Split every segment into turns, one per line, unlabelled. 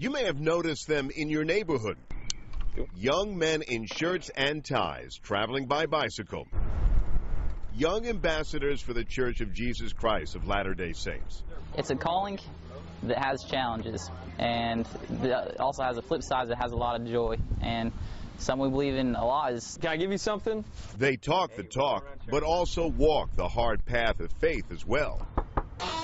You may have noticed them in your neighborhood. Young men in shirts and ties traveling by bicycle. Young ambassadors for the Church of Jesus Christ of Latter day Saints.
It's a calling that has challenges and that also has a flip side that has a lot of joy. And some we believe in a lot is
Can I give you something?
They talk the talk, but also walk the hard path of faith as well.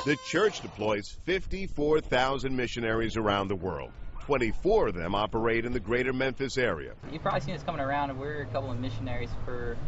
The church deploys 54,000 missionaries around the world. 24 of them operate in the greater Memphis area.
You've probably seen us coming around, and we're a couple of missionaries for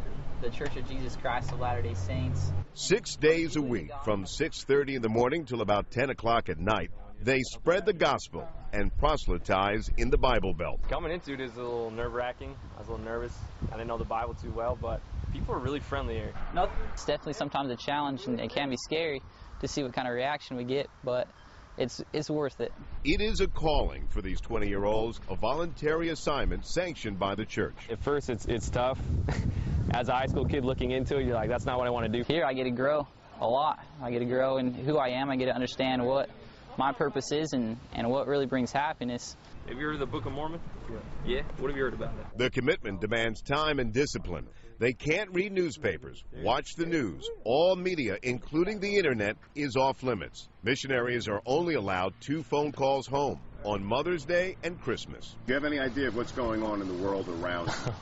the Church of Jesus Christ of Latter-day Saints.
Six days a week, from 6.30 in the morning till about 10 o'clock at night, they spread the gospel and proselytize in the Bible Belt.
Coming into it is a little nerve-wracking. I was a little nervous. I didn't know the Bible too well, but people are really friendly here.
No, it's definitely sometimes a challenge, and it can be scary to see what kind of reaction we get, but it's it's worth it.
It is a calling for these 20-year-olds, a voluntary assignment sanctioned by the church.
At first, it's it's tough. As a high school kid looking into it, you're like, that's not what I want to do.
Here, I get to grow a lot. I get to grow in who I am. I get to understand what my purpose is and, and what really brings happiness.
Have you heard of the Book of Mormon? Yeah. Yeah? What have you heard about that?
The commitment demands time and discipline. They can't read newspapers, watch the news. All media, including the internet, is off limits. Missionaries are only allowed two phone calls home on Mother's Day and Christmas.
Do you have any idea of what's going on in the world around you?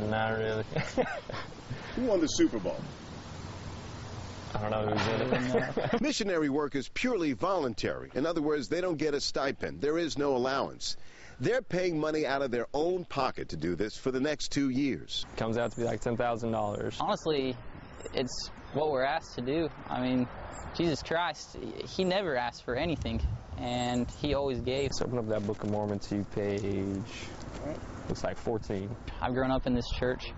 Not really.
Who won the Super Bowl?
I don't know who's in it.
Missionary work is purely voluntary. In other words, they don't get a stipend. There is no allowance. They're paying money out of their own pocket to do this for the next two years.
Comes out to be like $10,000.
Honestly, it's what we're asked to do. I mean, Jesus Christ, he never asked for anything, and he always gave.
Let's open up that Book of Mormon to page, looks like 14.
I've grown up in this church,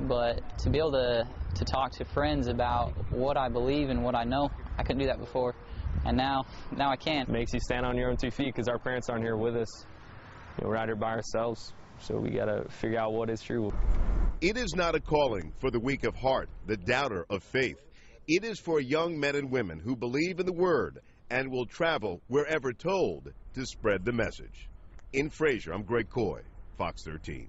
but to be able to, to talk to friends about what I believe and what I know, I couldn't do that before. And now, now I can.
Makes you stand on your own two feet because our parents aren't here with us. You know, we're out here by ourselves, so we got to figure out what is true.
It is not a calling for the weak of heart, the doubter of faith. It is for young men and women who believe in the Word and will travel wherever told to spread the message. In Frayser, I'm Greg Coy, Fox 13.